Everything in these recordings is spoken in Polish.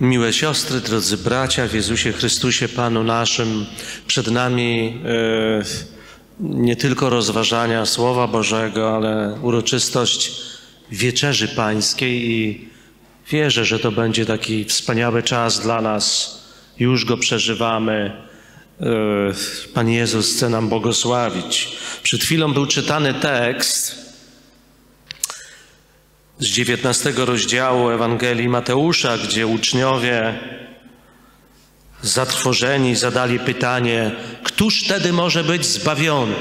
Miłe siostry, drodzy bracia w Jezusie Chrystusie, Panu naszym, przed nami e, nie tylko rozważania Słowa Bożego, ale uroczystość Wieczerzy Pańskiej i wierzę, że to będzie taki wspaniały czas dla nas. Już go przeżywamy. E, Pan Jezus chce nam błogosławić. Przed chwilą był czytany tekst z 19 rozdziału Ewangelii Mateusza, gdzie uczniowie zatrwożeni zadali pytanie: Któż wtedy może być zbawiony?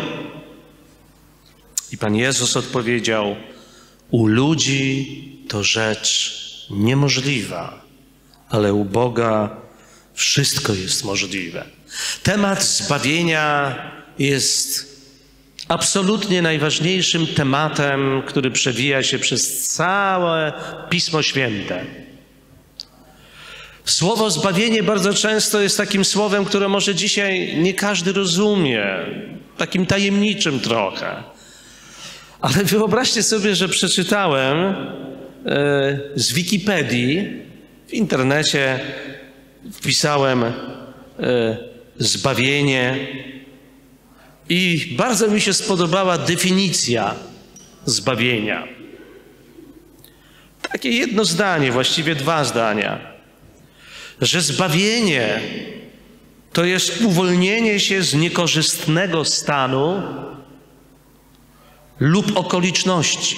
I Pan Jezus odpowiedział: U ludzi to rzecz niemożliwa, ale u Boga wszystko jest możliwe. Temat zbawienia jest absolutnie najważniejszym tematem, który przewija się przez całe Pismo Święte. Słowo zbawienie bardzo często jest takim słowem, które może dzisiaj nie każdy rozumie, takim tajemniczym trochę. Ale wyobraźcie sobie, że przeczytałem e, z Wikipedii, w internecie wpisałem e, zbawienie i bardzo mi się spodobała definicja zbawienia. Takie jedno zdanie, właściwie dwa zdania, że zbawienie to jest uwolnienie się z niekorzystnego stanu lub okoliczności.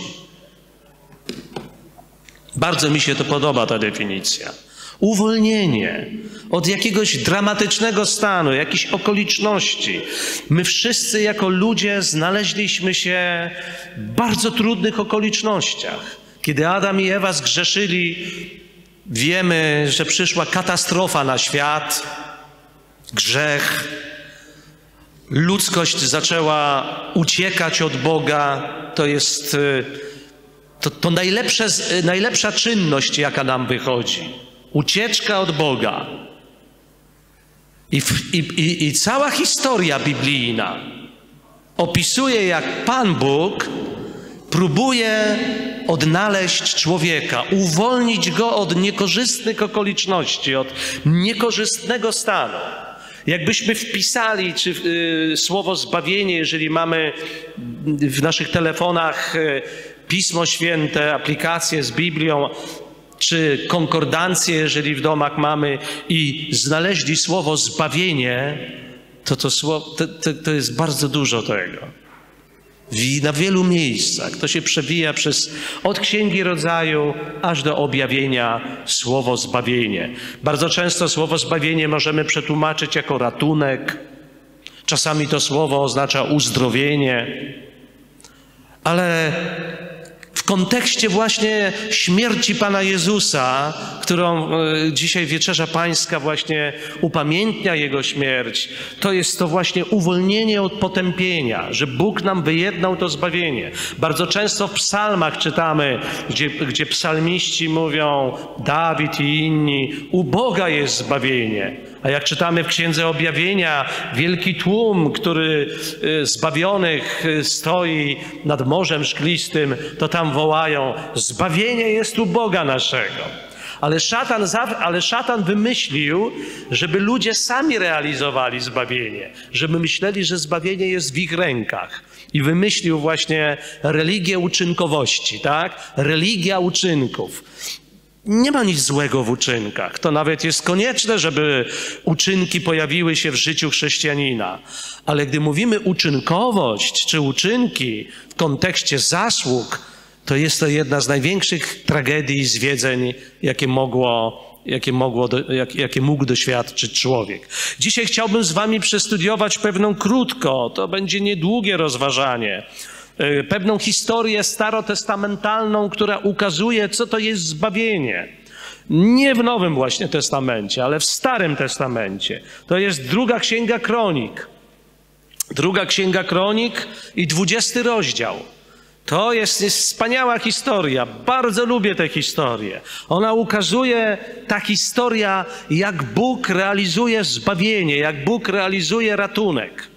Bardzo mi się to podoba, ta definicja. Uwolnienie od jakiegoś dramatycznego stanu, jakichś okoliczności. My wszyscy jako ludzie znaleźliśmy się w bardzo trudnych okolicznościach. Kiedy Adam i Ewa zgrzeszyli, wiemy, że przyszła katastrofa na świat, grzech. Ludzkość zaczęła uciekać od Boga. To jest to, to najlepsze, najlepsza czynność, jaka nam wychodzi. Ucieczka od Boga. I, i, i, cała historia biblijna opisuje, jak Pan Bóg próbuje odnaleźć człowieka, uwolnić go od niekorzystnych okoliczności, od niekorzystnego stanu. Jakbyśmy wpisali czy, y, słowo zbawienie, jeżeli mamy w naszych telefonach y, Pismo Święte, aplikacje z Biblią, czy konkordancję, jeżeli w domach mamy i znaleźli słowo zbawienie, to to, słowo, to, to, to jest bardzo dużo tego. I na wielu miejscach to się przewija przez od Księgi Rodzaju aż do objawienia słowo zbawienie. Bardzo często słowo zbawienie możemy przetłumaczyć jako ratunek. Czasami to słowo oznacza uzdrowienie. Ale kontekście właśnie śmierci Pana Jezusa, którą e, dzisiaj Wieczerza Pańska właśnie upamiętnia Jego śmierć, to jest to właśnie uwolnienie od potępienia, że Bóg nam wyjednał to zbawienie. Bardzo często w psalmach czytamy, gdzie, gdzie psalmiści mówią, Dawid i inni, u Boga jest zbawienie. A jak czytamy w Księdze Objawienia, wielki tłum, który y, zbawionych y, stoi nad Morzem Szklistym, to tam wołają: Zbawienie jest u Boga naszego. Ale szatan, ale szatan wymyślił, żeby ludzie sami realizowali zbawienie, żeby myśleli, że zbawienie jest w ich rękach. I wymyślił właśnie religię uczynkowości, tak? Religia uczynków. Nie ma nic złego w uczynkach. To nawet jest konieczne, żeby uczynki pojawiły się w życiu chrześcijanina. Ale gdy mówimy uczynkowość czy uczynki w kontekście zasług, to jest to jedna z największych tragedii i zwiedzeń, jakie mogło, jakie, mogło, jak, jakie mógł doświadczyć człowiek. Dzisiaj chciałbym z Wami przestudiować pewną krótko, to będzie niedługie rozważanie pewną historię starotestamentalną, która ukazuje, co to jest zbawienie. Nie w Nowym właśnie Testamencie, ale w Starym Testamencie. To jest druga księga kronik. Druga księga kronik i dwudziesty rozdział. To jest, jest wspaniała historia. Bardzo lubię tę historię. Ona ukazuje, ta historia, jak Bóg realizuje zbawienie, jak Bóg realizuje ratunek.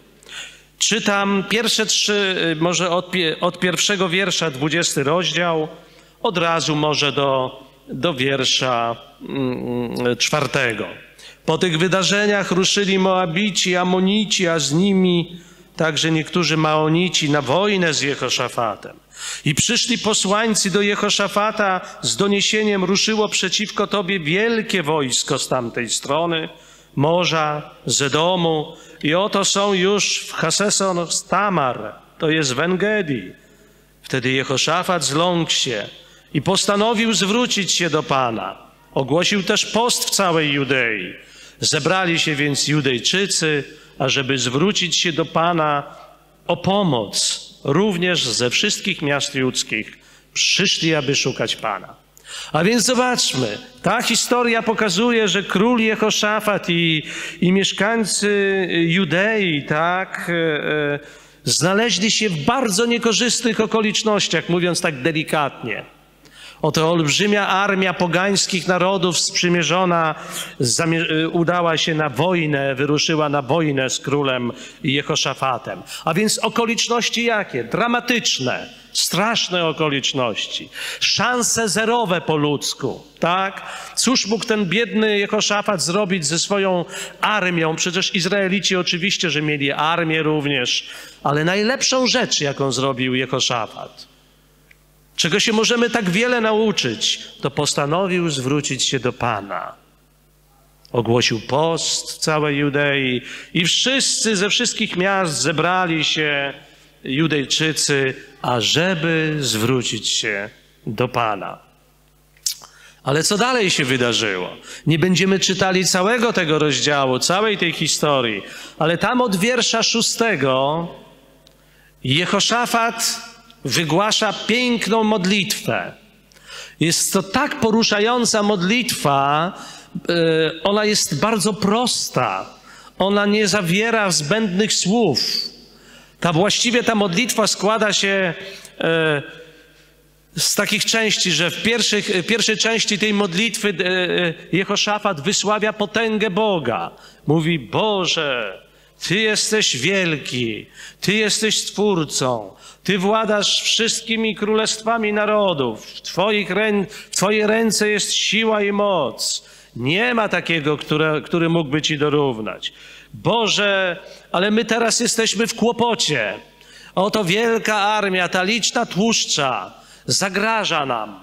Czytam pierwsze trzy, y, może od, od pierwszego wiersza, dwudziesty rozdział, od razu może do do wiersza mm, czwartego. Po tych wydarzeniach ruszyli Moabici, Amonici, a z nimi także niektórzy Maonici na wojnę z Jehoszafatem. I przyszli posłańcy do Jehoszafata z doniesieniem, ruszyło przeciwko tobie wielkie wojsko z tamtej strony, morza, z domu. I oto są już w Haseson Tamar, to jest w Engedi. Wtedy Jehoszafat zląkł się i postanowił zwrócić się do Pana. Ogłosił też post w całej Judei. Zebrali się więc Judejczycy, ażeby zwrócić się do Pana o pomoc. Również ze wszystkich miast judzkich przyszli, aby szukać Pana. A więc zobaczmy, ta historia pokazuje, że król Jehoszafat i, i mieszkańcy Judei, tak, e, e, znaleźli się w bardzo niekorzystnych okolicznościach, mówiąc tak delikatnie. Oto olbrzymia armia pogańskich narodów sprzymierzona y, udała się na wojnę, wyruszyła na wojnę z królem Jehoszafatem. A więc okoliczności jakie? Dramatyczne, straszne okoliczności. Szanse zerowe po ludzku, tak? Cóż mógł ten biedny Jehoszafat zrobić ze swoją armią? Przecież Izraelici oczywiście, że mieli armię również, ale najlepszą rzecz, jaką zrobił Jehoszafat – czego się możemy tak wiele nauczyć, to postanowił zwrócić się do Pana. Ogłosił post w całej Judei i wszyscy ze wszystkich miast zebrali się, Judejczycy, ażeby zwrócić się do Pana. Ale co dalej się wydarzyło? Nie będziemy czytali całego tego rozdziału, całej tej historii, ale tam od wiersza szóstego Jehoszafat wygłasza piękną modlitwę. Jest to tak poruszająca modlitwa, e, ona jest bardzo prosta. Ona nie zawiera zbędnych słów. Ta właściwie ta modlitwa składa się e, z takich części, że w pierwszych, pierwszej części tej modlitwy e, Jehoszafat wysławia potęgę Boga. Mówi, Boże, Ty jesteś wielki, Ty jesteś Stwórcą, ty władasz wszystkimi królestwami narodów. W Twoich rę... Twoje ręce jest siła i moc. Nie ma takiego, które, który mógłby Ci dorównać. Boże, ale my teraz jesteśmy w kłopocie. Oto wielka armia, ta liczna tłuszcza, zagraża nam.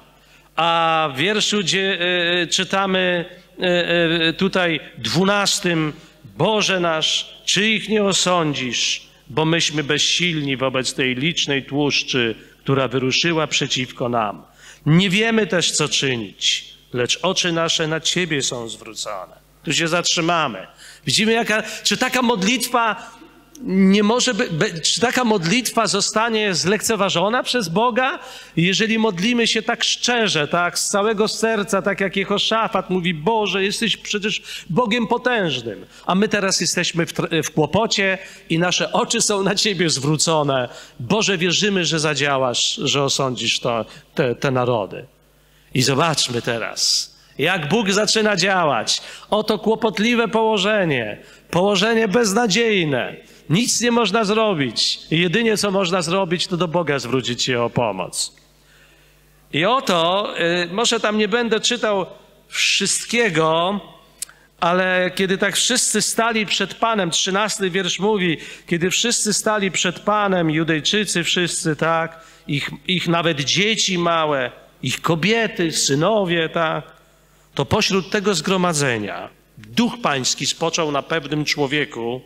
A w wierszu, gdzie y, czytamy y, y, tutaj dwunastym, Boże nasz, czy ich nie osądzisz? bo myśmy bezsilni wobec tej licznej tłuszczy, która wyruszyła przeciwko nam. Nie wiemy też, co czynić, lecz oczy nasze na Ciebie są zwrócone. Tu się zatrzymamy. Widzimy, jaka, czy taka modlitwa nie może by, czy taka modlitwa zostanie zlekceważona przez Boga? Jeżeli modlimy się tak szczerze, tak, z całego serca, tak jak Jehoszafat mówi, Boże, jesteś przecież Bogiem potężnym, a my teraz jesteśmy w, w kłopocie i nasze oczy są na Ciebie zwrócone. Boże, wierzymy, że zadziałasz, że osądzisz to, te, te narody. I zobaczmy teraz, jak Bóg zaczyna działać. Oto kłopotliwe położenie, położenie beznadziejne nic nie można zrobić. Jedynie co można zrobić, to do Boga zwrócić się o pomoc. I oto, y, może tam nie będę czytał wszystkiego, ale kiedy tak wszyscy stali przed Panem, trzynasty wiersz mówi, kiedy wszyscy stali przed Panem, Judejczycy wszyscy, tak, ich, ich nawet dzieci małe, ich kobiety, synowie, tak, to pośród tego zgromadzenia Duch Pański spoczął na pewnym człowieku,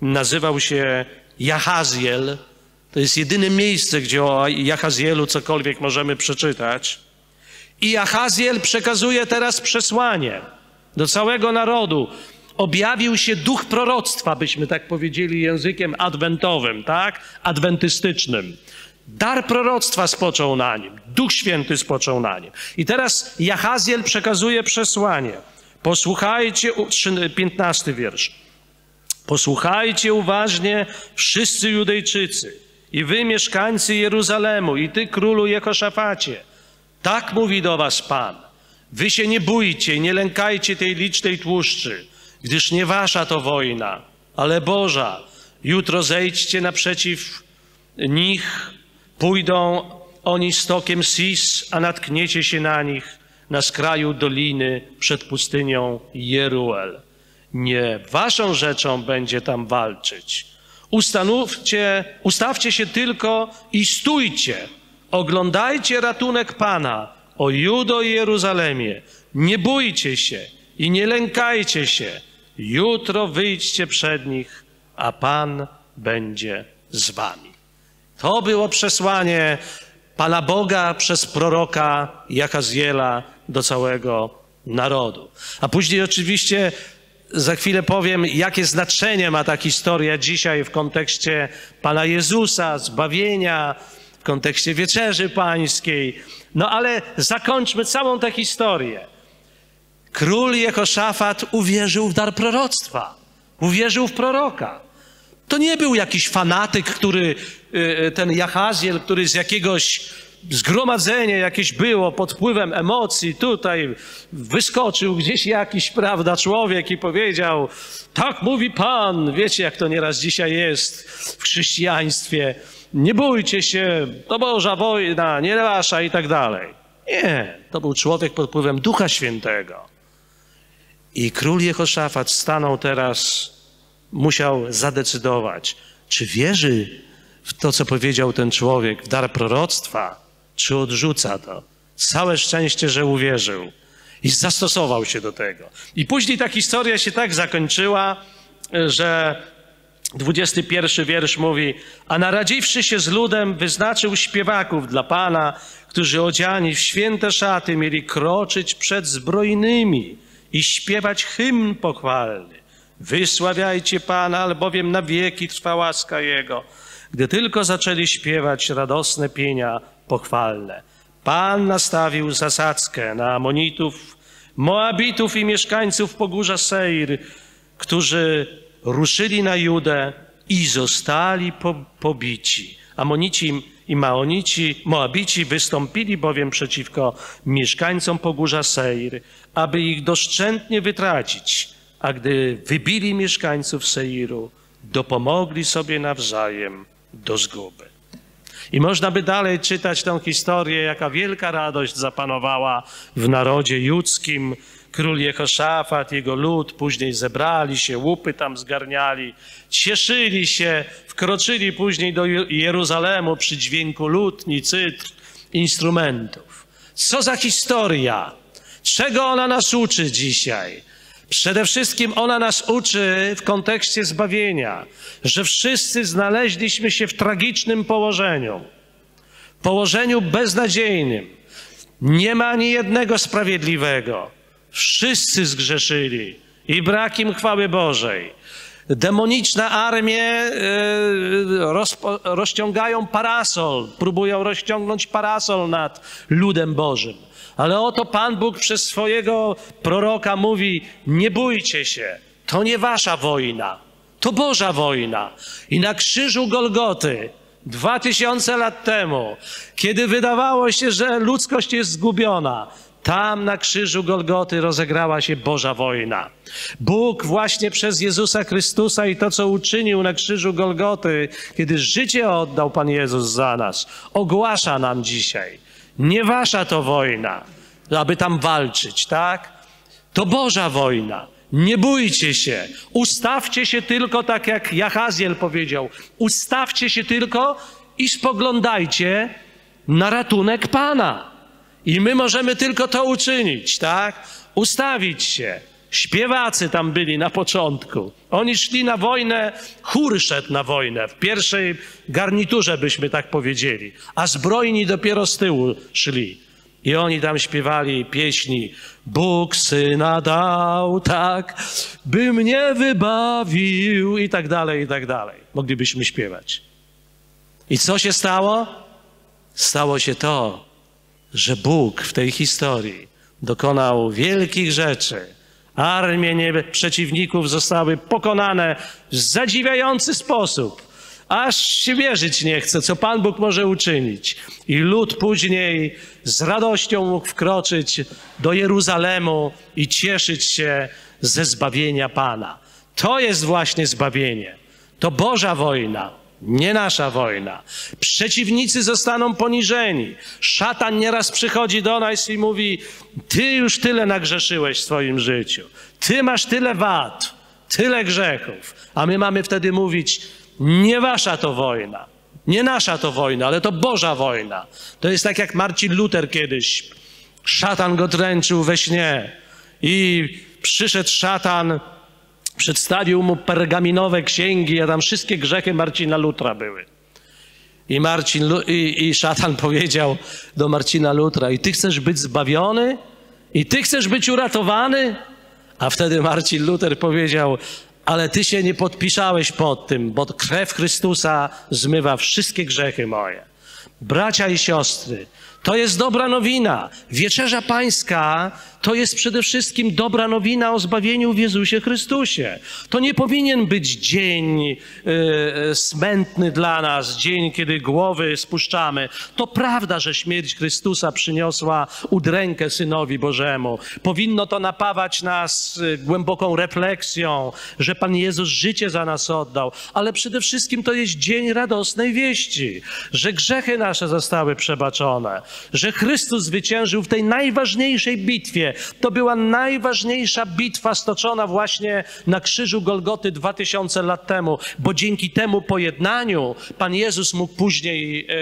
nazywał się Jahaziel. To jest jedyne miejsce, gdzie o Jahazielu cokolwiek możemy przeczytać. I Jahaziel przekazuje teraz przesłanie do całego narodu. Objawił się duch proroctwa, byśmy tak powiedzieli językiem adwentowym, tak? Adwentystycznym. Dar proroctwa spoczął na nim, Duch Święty spoczął na nim. I teraz Jahaziel przekazuje przesłanie. Posłuchajcie, 15 wiersz. Posłuchajcie uważnie wszyscy Judejczycy i wy mieszkańcy Jeruzalemu i ty królu Jehoszafacie. Tak mówi do was Pan. Wy się nie bójcie, nie lękajcie tej licznej tłuszczy, gdyż nie wasza to wojna, ale Boża. Jutro zejdźcie naprzeciw nich, pójdą oni stokiem Sis, a natkniecie się na nich na skraju doliny przed pustynią Jeruel. Nie waszą rzeczą będzie tam walczyć. Ustanówcie, ustawcie się tylko i stójcie. Oglądajcie ratunek Pana, o Judo i Jeruzalemie. Nie bójcie się i nie lękajcie się. Jutro wyjdźcie przed nich, a Pan będzie z wami. To było przesłanie Pana Boga przez proroka Jakaziela do całego narodu. A później oczywiście za chwilę powiem, jakie znaczenie ma ta historia dzisiaj w kontekście Pana Jezusa, zbawienia, w kontekście wieczerzy pańskiej. No ale zakończmy całą tę historię. Król Jehoszafat uwierzył w dar proroctwa, uwierzył w proroka. To nie był jakiś fanatyk, który, y, ten Jahaziel, który z jakiegoś zgromadzenia jakieś było pod wpływem emocji, tutaj wyskoczył gdzieś jakiś, prawda, człowiek i powiedział, tak mówi Pan. Wiecie, jak to nieraz dzisiaj jest w chrześcijaństwie. Nie bójcie się, to Boża wojna, nie wasza i tak dalej. Nie, to był człowiek pod wpływem Ducha Świętego. I król Jehoszafat stanął teraz, musiał zadecydować, czy wierzy w to, co powiedział ten człowiek, w dar proroctwa, czy odrzuca to. Całe szczęście, że uwierzył i zastosował się do tego. I później ta historia się tak zakończyła, że 21 wiersz mówi, a naradziwszy się z ludem, wyznaczył śpiewaków dla Pana, którzy odziani w święte szaty mieli kroczyć przed zbrojnymi i śpiewać hymn pochwalny. Wysławiajcie Pana, albowiem na wieki trwa łaska Jego. Gdy tylko zaczęli śpiewać radosne pienia pochwalne, Pan nastawił zasadzkę na Amonitów, Moabitów i mieszkańców Pogórza Seir, którzy ruszyli na Judę i zostali po, pobici. Amonici i Maonici, Moabici wystąpili bowiem przeciwko mieszkańcom Pogórza Seir, aby ich doszczętnie wytracić, a gdy wybili mieszkańców Seiru, dopomogli sobie nawzajem do zguby. I można by dalej czytać tę historię, jaka wielka radość zapanowała w narodzie judzkim. Król Jehoszafat, jego lud później zebrali się, łupy tam zgarniali, cieszyli się, wkroczyli później do Jeruzalemu przy dźwięku lutni, cytr, instrumentów. Co za historia! Czego ona nas uczy dzisiaj? Przede wszystkim ona nas uczy w kontekście zbawienia, że wszyscy znaleźliśmy się w tragicznym położeniu, położeniu beznadziejnym. Nie ma ani jednego sprawiedliwego. Wszyscy zgrzeszyli i brak im chwały Bożej. Demoniczne armie e, rozciągają parasol, próbują rozciągnąć parasol nad ludem Bożym. Ale oto Pan Bóg przez swojego proroka mówi: Nie bójcie się, to nie wasza wojna, to Boża wojna. I na krzyżu Golgoty, dwa tysiące lat temu, kiedy wydawało się, że ludzkość jest zgubiona, tam na krzyżu Golgoty rozegrała się Boża wojna. Bóg właśnie przez Jezusa Chrystusa i to, co uczynił na krzyżu Golgoty, kiedy życie oddał Pan Jezus za nas, ogłasza nam dzisiaj. Nie wasza to wojna, aby tam walczyć, tak? To Boża wojna. Nie bójcie się. Ustawcie się tylko tak, jak Jahaziel powiedział. Ustawcie się tylko i spoglądajcie na ratunek Pana. I my możemy tylko to uczynić, tak? Ustawić się. Śpiewacy tam byli na początku. Oni szli na wojnę, chór szedł na wojnę, w pierwszej garniturze byśmy tak powiedzieli, a zbrojni dopiero z tyłu szli. I oni tam śpiewali pieśni. Bóg syna dał, tak, by mnie wybawił, i tak dalej, i tak dalej. Moglibyśmy śpiewać. I co się stało? Stało się to, że Bóg w tej historii dokonał wielkich rzeczy. Armie przeciwników zostały pokonane w zadziwiający sposób aż się wierzyć nie chce, co Pan Bóg może uczynić. I lud później z radością mógł wkroczyć do Jeruzalemu i cieszyć się ze zbawienia Pana. To jest właśnie zbawienie. To Boża wojna. Nie nasza wojna. Przeciwnicy zostaną poniżeni. Szatan nieraz przychodzi do nas i mówi: Ty już tyle nagrzeszyłeś w swoim życiu. Ty masz tyle wad, tyle grzechów. A my mamy wtedy mówić: Nie wasza to wojna. Nie nasza to wojna, ale to Boża wojna. To jest tak jak Marcin Luther kiedyś. Szatan go dręczył we śnie i przyszedł szatan Przedstawił mu pergaminowe księgi, a tam wszystkie grzechy Marcina Lutra były. I, Marcin, i, I szatan powiedział do Marcina Lutra: I ty chcesz być zbawiony? I ty chcesz być uratowany? A wtedy Marcin Luther powiedział: Ale ty się nie podpisałeś pod tym, bo krew Chrystusa zmywa wszystkie grzechy moje. Bracia i siostry, to jest dobra nowina. Wieczerza Pańska to jest przede wszystkim dobra nowina o zbawieniu w Jezusie Chrystusie. To nie powinien być dzień y, smętny dla nas, dzień, kiedy głowy spuszczamy. To prawda, że śmierć Chrystusa przyniosła udrękę Synowi Bożemu. Powinno to napawać nas e, głęboką refleksją, że Pan Jezus życie za nas oddał. Ale przede wszystkim to jest dzień radosnej wieści, że grzechy nasze zostały przebaczone, że Chrystus zwyciężył w tej najważniejszej bitwie, to była najważniejsza bitwa stoczona właśnie na krzyżu Golgoty dwa tysiące lat temu, bo dzięki temu pojednaniu Pan Jezus mógł później e, e,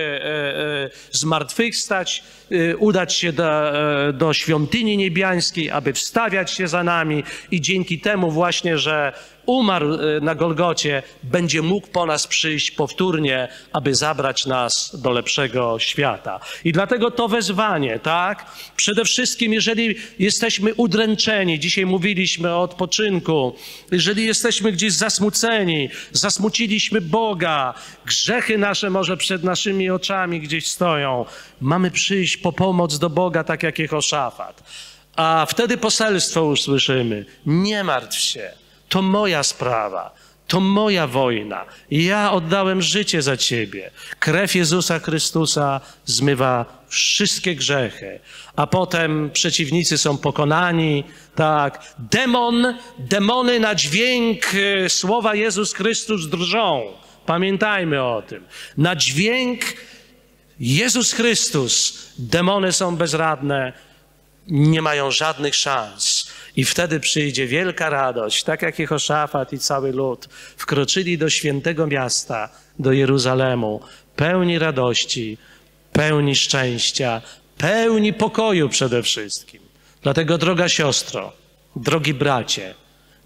e zmartwychwstać, e, udać się do, e, do świątyni niebiańskiej, aby wstawiać się za nami i dzięki temu właśnie, że umarł e, na Golgocie, będzie mógł po nas przyjść powtórnie, aby zabrać nas do lepszego świata. I dlatego to wezwanie, tak? Przede wszystkim, jeżeli jesteśmy udręczeni, dzisiaj mówiliśmy o odpoczynku, jeżeli jesteśmy gdzieś zasmuceni, zasmuciliśmy Boga, grzechy nasze może przed naszymi oczami gdzieś stoją, mamy przyjść po pomoc do Boga, tak jak Jehoszafat. A wtedy poselstwo usłyszymy: Nie martw się. To moja sprawa, to moja wojna. Ja oddałem życie za ciebie. Krew Jezusa Chrystusa zmywa wszystkie grzechy. A potem przeciwnicy są pokonani. Tak, demon, demony na dźwięk e, słowa Jezus Chrystus drżą. Pamiętajmy o tym. Na dźwięk Jezus Chrystus demony są bezradne, nie mają żadnych szans. I wtedy przyjdzie wielka radość, tak jak Jehoszafat i cały lud wkroczyli do świętego miasta, do Jeruzalemu, pełni radości, pełni szczęścia, pełni pokoju przede wszystkim. Dlatego, droga siostro, drogi bracie,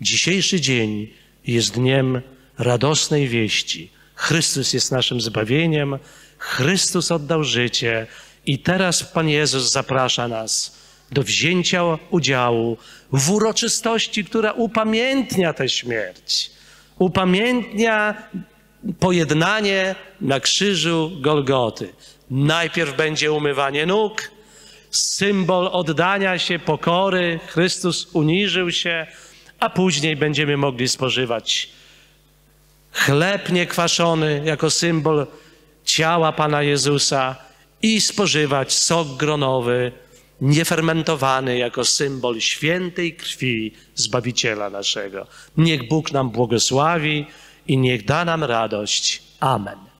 dzisiejszy dzień jest dniem radosnej wieści. Chrystus jest naszym zbawieniem, Chrystus oddał życie i teraz Pan Jezus zaprasza nas do wzięcia udziału w uroczystości, która upamiętnia tę śmierć, upamiętnia pojednanie na krzyżu Golgoty. Najpierw będzie umywanie nóg, symbol oddania się, pokory. Chrystus uniżył się, a później będziemy mogli spożywać chleb niekwaszony jako symbol ciała Pana Jezusa i spożywać sok gronowy niefermentowany jako symbol świętej krwi Zbawiciela naszego. Niech Bóg nam błogosławi i niech da nam radość. Amen.